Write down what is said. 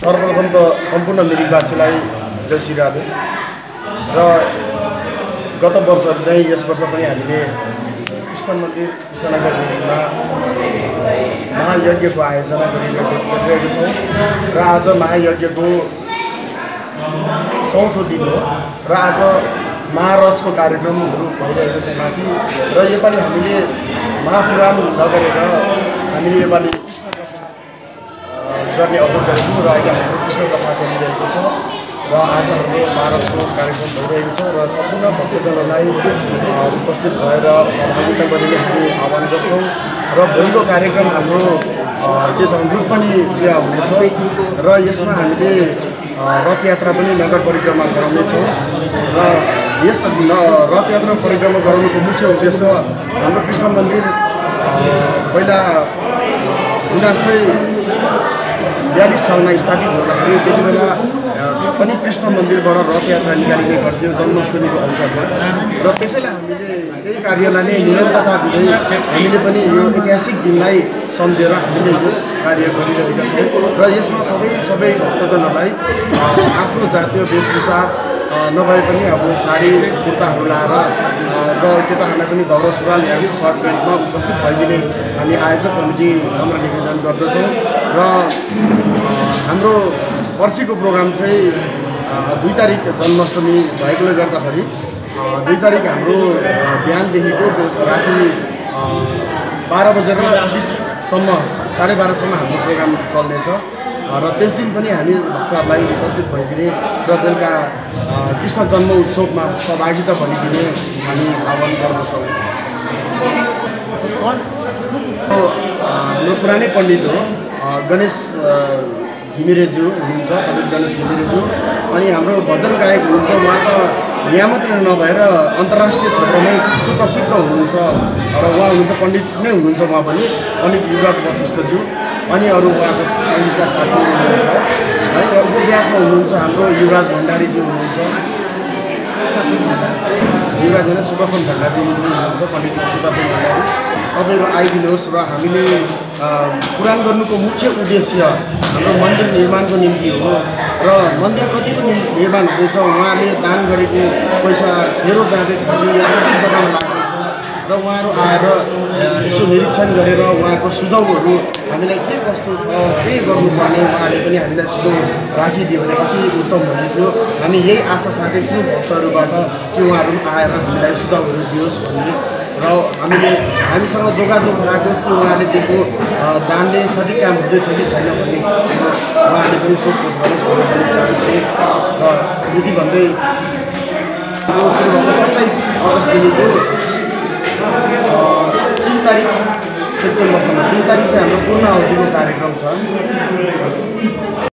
सर्वप्रथम त सम्पूर्ण मिरिकवासीलाई जय श्री राधे। र गत वर्ष चाहिँ यस वर्ष पनि हामीले कृष्ण मन्दिर कृष्णनगर मिरिकमा महायज्ञको आयोजना गरिरहेको छौँ। र आज महायज्ञको चौथो दिन हो। र आज महारसको कार्यक्रमहरू भइरहेको छ माथि। र योपालि हामीले महापुराण नगरेर हामीले योपालि गर्ने अवसर गरेको र अहिले हाम्रो कृष्ण कथा चलिरहेको छ र आज हाम्रो महारसको कार्यक्रम भइरहेको छ र सम्पूर्ण भक्तजनहरूलाई उपस्थित भएर सहभागिता गर्ने हामी आह्वान गर्छौँ र भोलिको कार्यक्रम हाम्रो के छ भने रूपनी क्रिया हुनेछ र यसमा हामीले अ, रथ यात्रा पनि नगर परिक्रमा गराउनेछौँ र यस न- रथ यात्रा परिक्रमा गराउनुको मुख्य उद्देश्य हाम्रो कृष्ण मन्दिर पहिला उन्नाइस सय बयालिस सालमा स्थापित हुँदाखेरि त्यति बेला पनि कृष्ण मन्दिरबाट रथ यात्रा निकालिने गर्थ्यो जन्माष्टमीको अवसरमा। र त्यसैले हामीले त्यही कार्यलाई नै निरन्तरता दिँदै हामीले पनि यो ऐतिहासिक दिनलाई सम्झेर हामीले यस कार्य गरिरहेका छौँ। र यसमा सबै सबै भक्तजनहरूलाई आफ्नो जातीय वेशभूषा नभए पनि अब साडी कुर्ताहरू लाएर केटाहरूलाई पनि दौरा सुरुवाल या सर्ट प्यान्टमा उपस्थित भइदिने हामी आयोजक कमिटी नम्र निवेदन गर्दछौँ। र हाम्रो पर्सिको प्रोग्राम चाहिँ दुई तारिक जन्माष्टमी भएकोले गर्दाखेरि दुई तारिक हाम्रो बिहानदेखिको राति बाह्र बजेर बिससम्म साढे बाह्रसम्म हाम्रो प्रोग्राम चल्नेछ। र त्यस दिन पनि हामी भक्तहरूलाई उपस्थित भइदिने र बेलुका कृष्ण जन्म उत्सवमा सहभागिता भनिदिने हामी आह्वान गर्दछौँ। हाम्रो पुरानै पण्डित हो गणेश घिमिरेज्यू हुनुहुन्छ पण्डित गणेश घिमिरेज्यू। अनि हाम्रो भजन गायक हुनुहुन्छ उहाँ त यहाँ मात्र नभएर अन्तर्राष्ट्रिय क्षेत्रमै सुप्रसिद्ध हुनुहुन्छ। र उहाँ हुनुहुन्छ पण्डित नै हुनुहुन्छ उहाँ पनि पण्डित युवराज वशिष्ठज्यू। अनि अरू उहाँको सङ्गीतका साथीहरू हुनुहुन्छ है? र उपन्यासमा हुनुहुन्छ हाम्रो युवराज भण्डारीज्यू हुनुहुन्छ। युवराज होइन सुदर्शन भण्डारीज्यू हुनुहुन्छ पण्डित सुदर्शन भण्डारी। तपाईँहरू आइदिनुहोस् र हामीले पुराण गर्नुको मुख्य उद्देश्य हाम्रो मन्दिर निर्माणको निम्ति हो। र मन्दिर कतिको निर्माण हुँदैछ उहाँले दान गरेको पैसा खेरो जाँदैछ कि या सठिक जग्गामा लाग्दैछ। र उहाँहरू आएर यसो निरीक्षण गरेर उहाँको सुझाउहरू हामीलाई के कस्तो छ के गर्नुपर्ने उहाँले पनि हामीलाई सुझाउ राखिदियो भने कति उत्तम हुने थियो हामी यही आशा साथै छु भक्तहरूबाट कि उहाँहरू आएर हामीलाई सुझाउहरू दियोस् भन्ने। र हामीले हामीसँग जोगाजोग राखोस् कि उहाँले दिएको दानले सठिक काम हुँदैछ कि छैन भन्ने उहाँले पनि सोधपोछ गरोस् भन्ने चाहन्छु। र यति भन्दै सुरु सत्ताइस अगस्तदेखिको तिन तारिक सेप्टेम्बरसम्म तिन तारिक चाहिँ हाम्रो पूर्ण अवधिको कार्यक्रम छ।